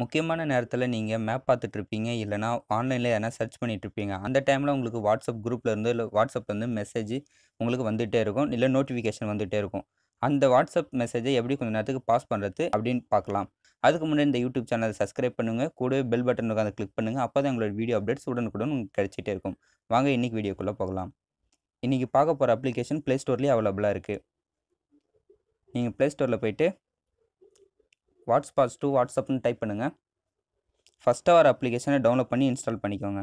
முக்கியமான நேரத்தில் நீங்கள் மேப் பார்த்துட்ருப்பீங்க, இல்லைனா ஆன்லைனில் எதனா சர்ச் பண்ணிகிட்ருப்பீங்க அந்த டைமில் உங்களுக்கு வாட்ஸ்அப் குரூப்லேருந்து இல்லை வாட்ஸ்அப்லேருந்து மெசேஜ் உங்களுக்கு வந்துகிட்டே இருக்கும். இல்லை நோட்டிஃபிகேஷன் வந்துகிட்டே இருக்கும். அந்த வாட்ஸ்அப் மெசேஜை எப்படி கொஞ்சம் நேரத்துக்கு பாஸ் பண்ணுறது அப்படின்னு பார்க்கலாம். அதுக்கு முன்னாடி இந்த யூடியூப் சேனலை சப்ஸ்கிரைப் பண்ணுங்கள் கூடவே பெல் பட்டன் இருக்கும். அத கிளிக் அப்போ தான் எங்களோட வீடியோ அப்டேட்ஸ் உடனுக்குடன் உங்களுக்கு கிடைச்சிட்டே இருக்கும். வாங்க இன்னைக்கு வீடியோக்குள்ளே போகலாம். இன்றைக்கி பார்க்க போகிற அப்ளிகேஷன் ப்ளே ஸ்டோர்லேயே அவைலபிளாக இருக்குது நீங்கள் ப்ளே ஸ்டோரில் போயிட்டு வாட்ஸ்பாட்ஸ் டூ வாட்ஸ்அப்னு டைப் பண்ணுங்கள் ஃபர்ஸ்ட்டா வர அப்ளிகேஷனை டவுன்லோட் பண்ணி இன்ஸ்டால் பண்ணிக்கோங்க.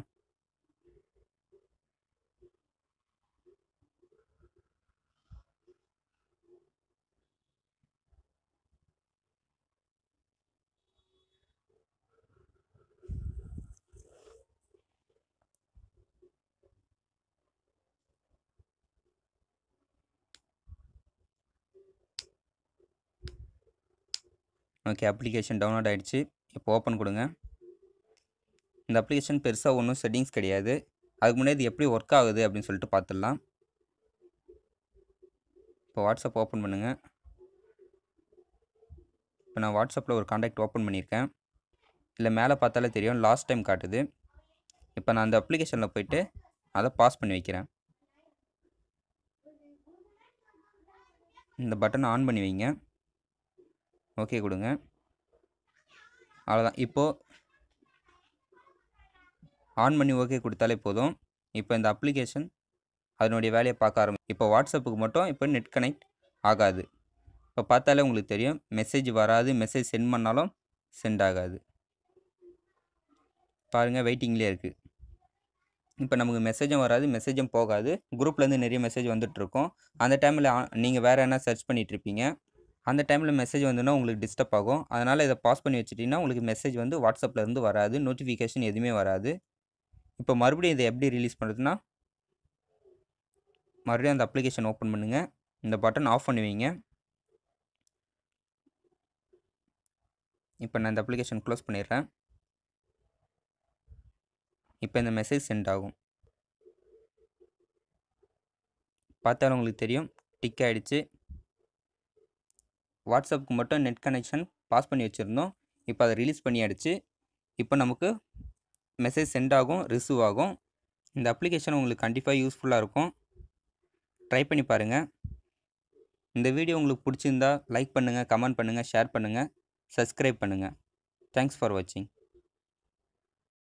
ஓகே அப்ளிகேஷன் டவுன்லோட் ஆகிடுச்சி இப்போ ஓப்பன் கொடுங்க இந்த அப்ளிகேஷன் பெருசாக ஒன்றும் செட்டிங்ஸ் கிடையாது. அதுக்கு முன்னாடி இது எப்படி ஒர்க் ஆகுது அப்படின்னு சொல்லிட்டு பார்த்துடலாம். இப்போ வாட்ஸ்அப் ஓப்பன் பண்ணுங்கள் இப்போ நான் வாட்ஸ்அப்பில் ஒரு காண்டாக்ட் ஓப்பன் பண்ணியிருக்கேன். இல்லை மேலே பார்த்தாலே தெரியும் லாஸ்ட் டைம் காட்டுது. இப்போ நான் அந்த அப்ளிகேஷனில் போயிட்டு அதை பாஸ் பண்ணி வைக்கிறேன். இந்த பட்டனை ஆன் பண்ணி வைங்க. ஓகே கொடுங்க அவ்வளோதான். இப்போது ஆன் பண்ணி ஓகே கொடுத்தாலே போதும். இப்போ இந்த அப்ளிகேஷன் அதனுடைய வேலையை பார்க்க ஆரம்பி இப்போ வாட்ஸ்அப்புக்கு மட்டும் இப்போ நெட் கனெக்ட் ஆகாது. இப்போ பார்த்தாலே உங்களுக்கு தெரியும் மெசேஜ் வராது. மெசேஜ் சென்ட் பண்ணாலும் சென்ட் ஆகாது. பாருங்கள் வெயிட்டிங்லேயே இருக்குது இப்போ நமக்கு மெசேஜும் வராது. மெசேஜும் போகாது. குரூப்லேருந்து நிறைய மெசேஜ் வந்துட்டுருக்கும். அந்த டைமில் நீங்கள் வேறு என்ன சர்ச் பண்ணிகிட்ருப்பீங்க அந்த டைமில் மெசேஜ் வந்துன்னா உங்களுக்கு டிஸ்டர்ப் ஆகும். அதனால் இதை பாஸ் பண்ணி வச்சுட்டிங்கன்னா உங்களுக்கு மெசேஜ் வந்து வாட்ஸ்அப்பில் இருந்து வராது. நோட்டிஃபிகேஷன் எதுவுமே வராது. இப்போ மறுபடியும் இதை எப்படி ரிலீஸ் பண்ணுறதுன்னா மறுபடியும் அந்த அப்ளிகேஷன் ஓப்பன் பண்ணுங்கள் இந்த பட்டன் ஆஃப் பண்ணுவீங்க இப்போ நான் இந்த அப்ளிகேஷன் க்ளோஸ் பண்ணிடுறேன். இப்போ இந்த மெசேஜ் சென்ட் ஆகும். பார்த்தாலும் உங்களுக்கு தெரியும் டிக் ஆகிடுச்சு வாட்ஸ்அப்புக்கு மட்டும் நெட் கனெக்ஷன் பாஸ் பண்ணி வச்சுருந்தோம் இப்போ அதை ரிலீஸ் பண்ணியாடுச்சு இப்போ நமக்கு மெசேஜ் சென்ட் ஆகும், ரிசீவ் ஆகும். இந்த அப்ளிகேஷன் உங்களுக்கு கண்டிப்பாக யூஸ்ஃபுல்லாக இருக்கும். ட்ரை பண்ணி பாருங்கள் இந்த வீடியோ உங்களுக்கு பிடிச்சிருந்தா லைக் பண்ணுங்கள் கமெண்ட் பண்ணுங்கள் ஷேர் பண்ணுங்கள் சப்ஸ்கிரைப் பண்ணுங்கள் தேங்க்ஸ் ஃபார் வாட்சிங்.